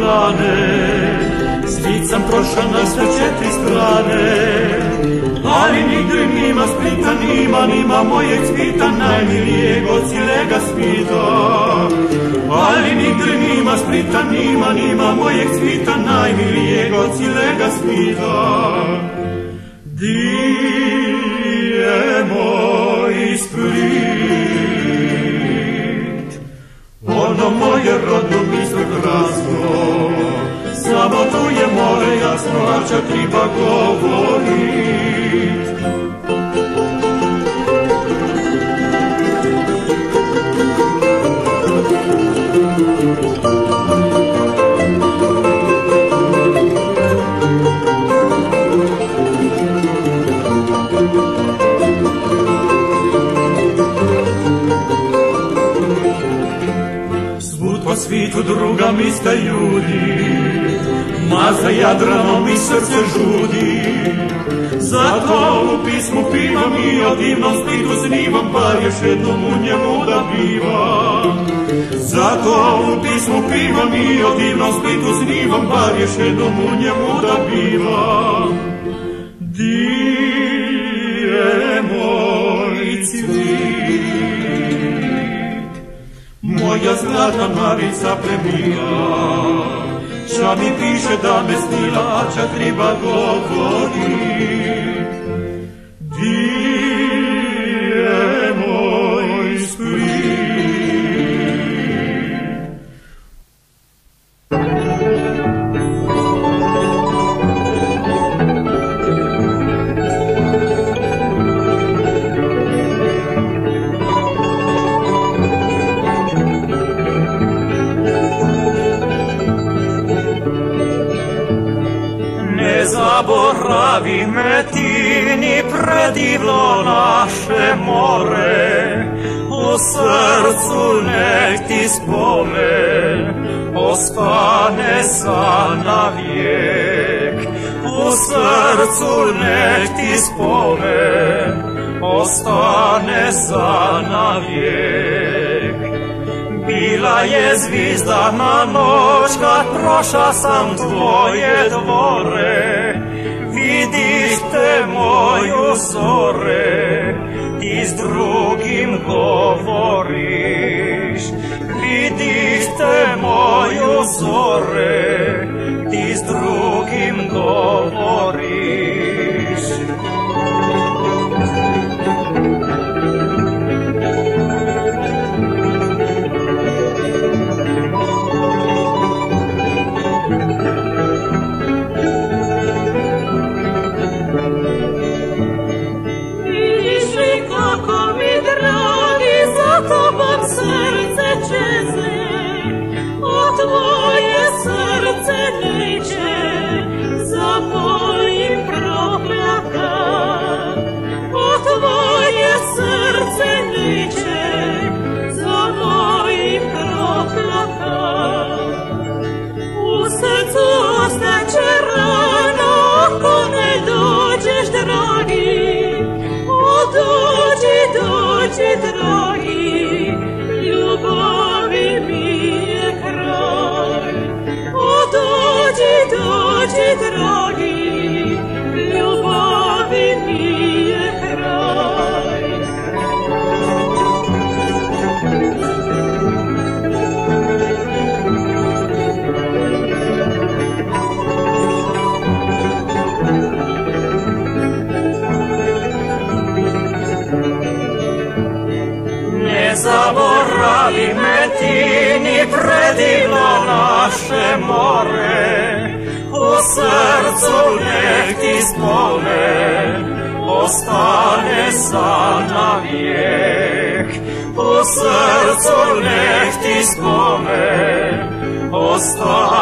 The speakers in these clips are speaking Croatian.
dane, svit sam prošao na sve četiri strane, ali nigde nima Splita, nima, nima mojeg cvita, najmilijeg od cijelega svita. Ali nigde nima Splita, nima, nima mojeg cvita, najmilijeg od cijelega svita. Di je moj Split, Gówno moje rodowisko krasno Sabotuje more jasno, a trzyba govori po svitu druga mista ljudi, ma za Jadranom mi srce žudi. Zato u pismu pivam i o divnom splitu znivam, bar još jednom u njemu da bivam. Zato u pismu pivam i o divnom splitu znivam, bar još jednom u njemu da bivam. jasna Marica premiła. Szami pisze, damy styla, a czak ryba go woli. Zaboravi me ti ni predivno naše more, u srcu nek ti spomen ostane za navijek. U srcu nek ti spomen ostane za navijek. Bila je zvizdana noć kad proša sam tvoje dvore Te moju zore Ti s drugim govoriš. Vidiš te moju zore Ti s drugim govoriš more, o sercu niech Ty zbole, ostanie sam na wiek. O sercu niech Ty zbole, ostanie.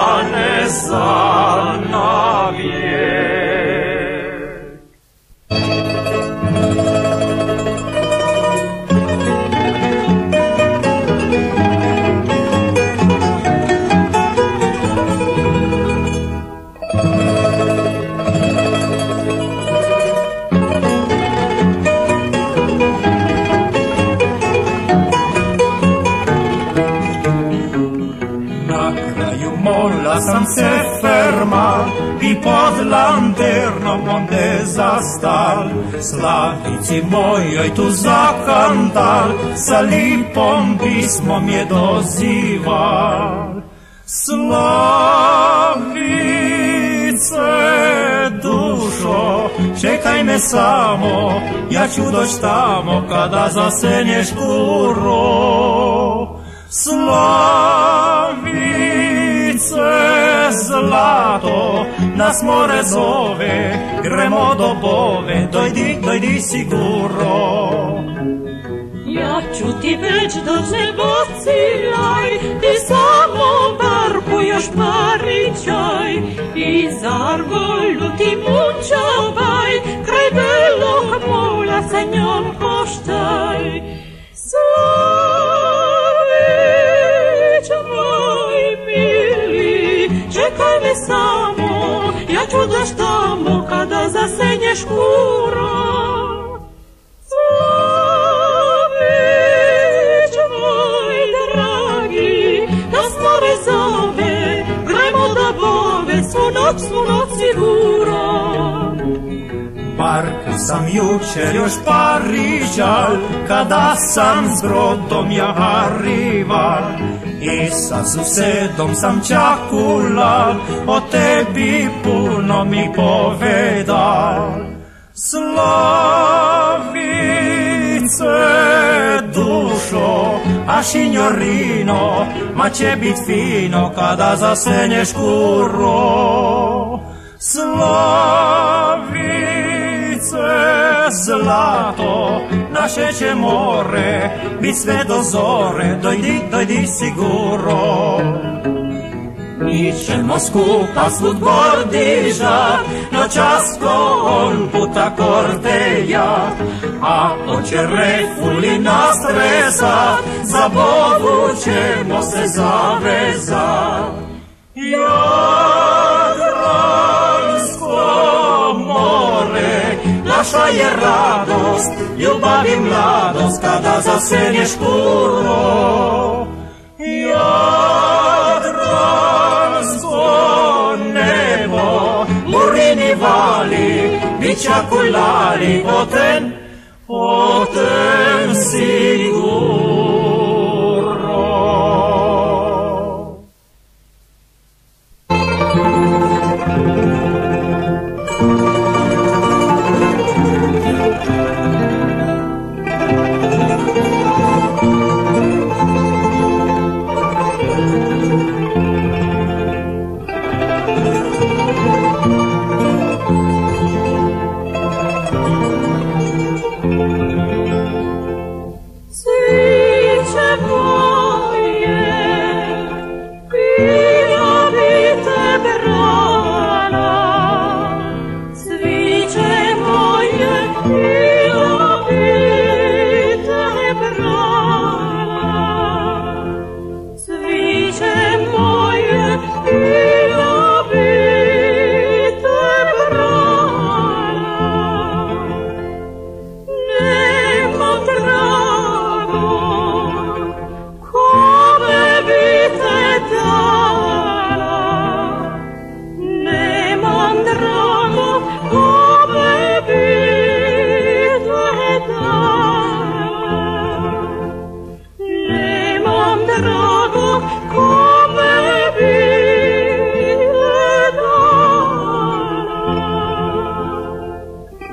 Ferma i pod lanternom onde zastal. Slavici mojoj tu zakantal, sa lipom pismom je dozival. Slavice dušo, čekaj me samo, ja ću doć tamo kada zasenješ kuro. Slavice zlato, nas more zove, gremo do bove, dojdi, dojdi siguro. Ja ću ti već do vacilaj, ti samo barku još parićaj, i zargolju ti mučavaj, kraj belog mola sa чудо что му, когда засенешь куром. Зовеч, мой дорогий, нас море зове, гремо да бове, су ноч, су ноч сигуро. Barca sam jučer još Pariža, kada sam s brodom ja arrival, I sa susedom sam čakulal, o tebi puno mi povedal. Slavice dušo, a signorino, ma će bit fino kada zasenješ kuro. Slavice zlato, naše će more, bit sve do zore, dojdi, dojdi siguro. Mi ćemo skupa svud gordiža, noćas ko on puta korteja, a oće refuli nas stresa, za Bogu ćemo se zavezat. Jadransko naša je radost, ljubav i mladost, kada zasenješ kuro. Jadransko nebo, murini vali, bića kulali, oten, oten siguro.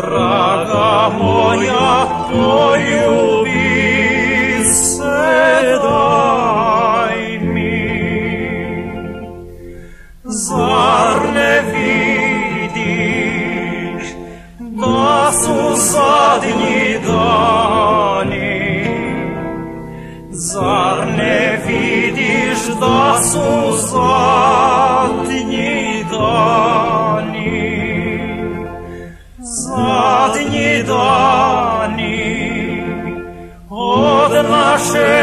Draga moja, poljubice daj mi. Zar ne vidiš da su zadnji dani? Zar ne vidiš da su zadnji Hashem.